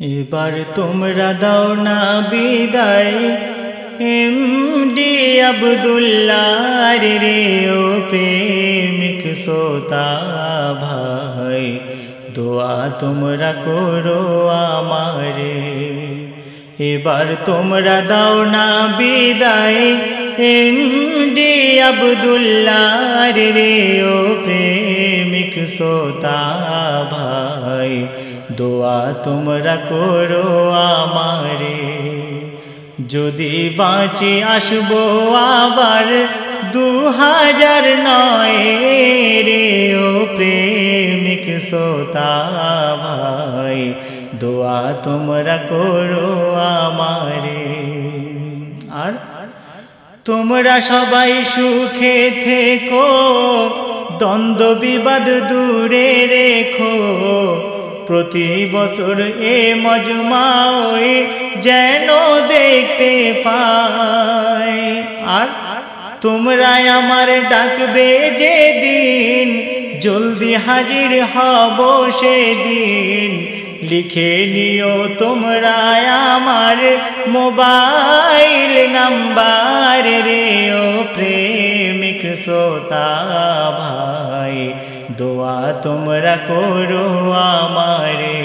এবার তোমরা দাও না বিদায়। এমডি আবদুল্লাহ রে ও প্রেমিক সোতা ভাই, দোয়া তোমরা করো আমারে। এবার তোমরা দাও না বিদায়। এমডি আবদুল্লাহ রে ও প্রেমিক সোতা ভাই দোয়া তোমরা করো আমারে যদি বাঁচি আসব আবার দু হাজার নয় রে ও প্রেমিক সোতা ভাই দোয়া তোমরা করো আমারে আর তোমরা সবাই সুখে থেকো, দ্বন্দ্ব বিবাদ দূরে রেখো। প্রতি বছর এ মজমাওই যেন দেখতে পাই আর তোমরা আমার ডাকবে যেদিন, জলদি হাজির হব সেদিন। লিখে নিও তোমরা আমার মোবাইল নাম্বার রে, ও প্রেমিক সোতা ভাই। দোয়া তোমরা করো আমারে,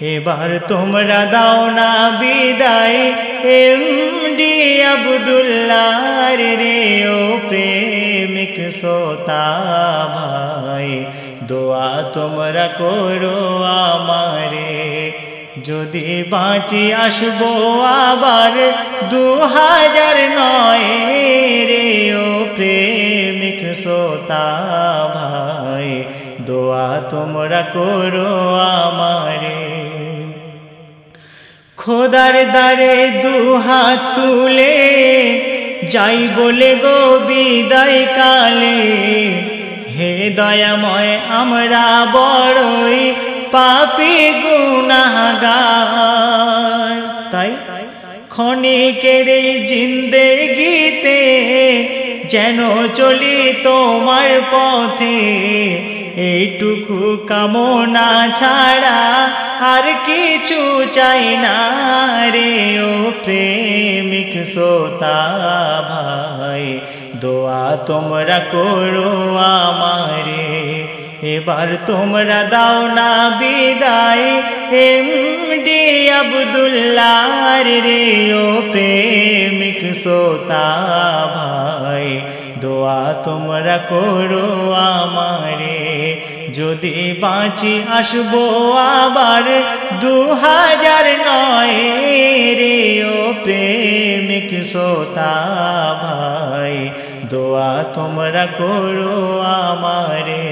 এবার তোমরা দাও না বিদায়। এমডি আবদুল্লাহ রে, ও প্রেমিক সোতা ভাই, দোয়া তোমরা করো আমারে। যদি বাঁচি আসব আবার দু হাজার নয় রে, ও প্রেমিক সোতা ভাই, দোয়া তোমরা করো আমারে। খোদার দ্বারে দু হাত তুলে যাই বলে গো বিদায় কালে, হে দয়াময় আমরা বড়ই পাপি গুনাগার। তাই ক্ষণিকের এই জিন্দেগিতে যেন চলি তোমার পথে এইটুকু কামনা ছাড়া আর কিছু চাই না রে ও প্রেমিক সোতা ভাই। দোয়া তোমরা করো আমারে, এবার তোমরা দাও না বিদায়। এমডি আবদুল্লাহ রে ও প্রেমিক সোতা ভাই। দোয়া তোমরা করো আমারে যদি বাঁচি আসব আবার দু হাজার নয় রে ও প্রেমিক সোতা ভাই, দোয়া তোমরা করো আমারে।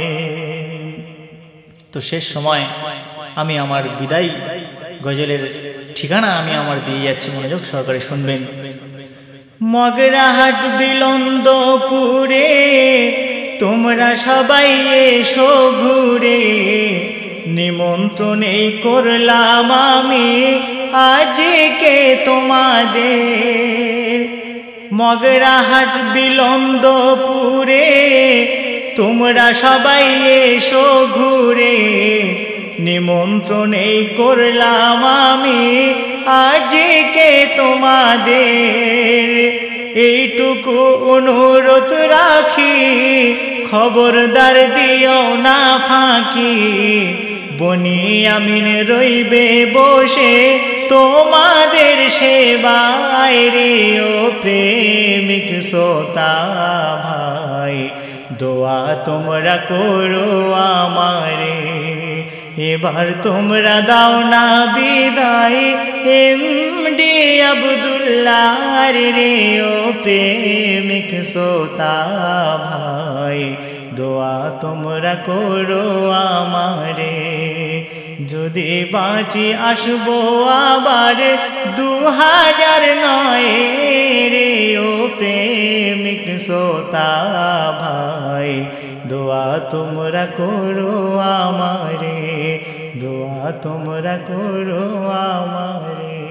তো শেষ সময় আমি আমার বিদায় গজলের ঠিকানা আমি আমার দিয়ে যাচ্ছি, মনোযোগ সরকারে শুনবেন। মগরাহাট, বিলন্দপুরে তোমরা সবাই এসো ঘুরে, নিমন্ত্রণে করলাম আমি আজকে তোমাদের। মগরাহাট, বিলন্দপুরে তোমরা সবাই এসো ঘুরে, নিমন্ত্রণে করলাম আমি আজকে তোমাদের। এইটুকু অনুরোধ রাখি, খবরদার দিও না ফাঁকি। বনি আমিন রইবে বসে, তোমাদের সেবায় রে ও প্রেমিক সোতা ভাই। দোয়া তোমরা করো আমারে। এবার তোমরা দাও না বিদায়। এমডি আবদুল্লাহ রে, ও প্রেমিক সোতা ভাই, দোয়া তোমরা করো আমারে। যদি বাঁচি আসব আবার দু হাজার নয় রে, ও প্রেমিক সোতা ভাই। দোয়া তোমরা করো আমারে দোয়া তোমরা করো আমারে